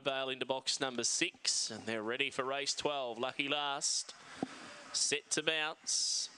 Bale into box number six, and they're ready for race 12. Lucky last. Set to bounce.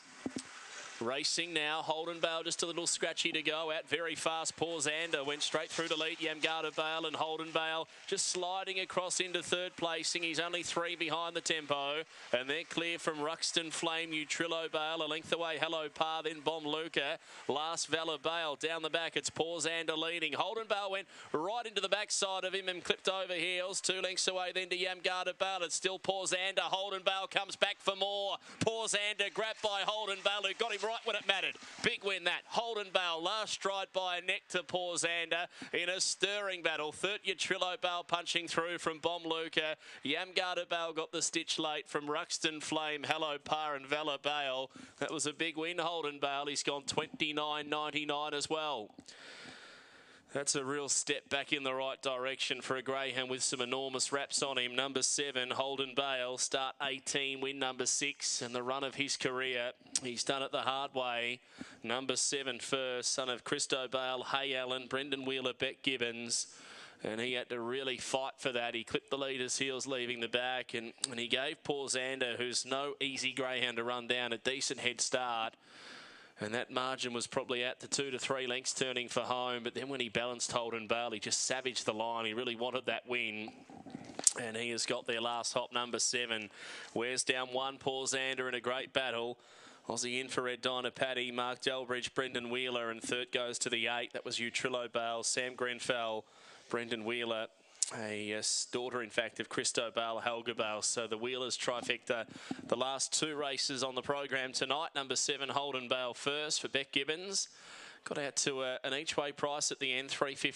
Racing now, Holden Bale just a little scratchy to go out very fast. Paul Zander went straight through to lead Yamgata Bale and Holden Bale just sliding across into third placing. He's only three behind the tempo and they're clear from Ruxton Flame, Utrillo Bale a length away. Hello Par, then Bomb Luca. Last Valor Bale down the back. It's Paul Zander leading. Holden Bale went right into the backside of him and clipped over heels. Two lengths away then to Yamgata Bale. It's still Paul Zander. Holden Bale comes back for more. Paul Zander grabbed by Holden Bale got him right when it mattered. Big win that. Holden Bale, last stride by a neck to Zander in a stirring battle. Third Trillo Bale punching through from Bomb Luca. Yamgata Bale got the stitch late from Ruxton Flame, Hello Par and Valor Bale. That was a big win, Holden Bale. He's gone 29.99 as well. That's a real step back in the right direction for a greyhound with some enormous wraps on him. Number seven, Holden Bale, start 18, win number six, and the run of his career. He's done it the hard way. Number seven first, son of Christo Bale, Hay Allen, Brendan Wheeler, Beck Gibbons. And he had to really fight for that. He clipped the leader's heels leaving the back, and, and he gave Paul Zander, who's no easy greyhound to run down, a decent head start. And that margin was probably out to two to three lengths turning for home. But then when he balanced Holden Bale, he just savaged the line. He really wanted that win. And he has got their last hop, number seven. Wears down one, Paul Zander in a great battle. Aussie infrared Dinah Paddy, Mark Delbridge, Brendan Wheeler, and third goes to the eight. That was Utrillo Bale, Sam Grenfell, Brendan Wheeler, a uh, daughter, in fact, of Christo Bale, Helga Bale. So the Wheelers trifecta, the last two races on the program tonight. Number seven, Holden Bale first for Beck Gibbons. Got out to uh, an each way price at the end, 350.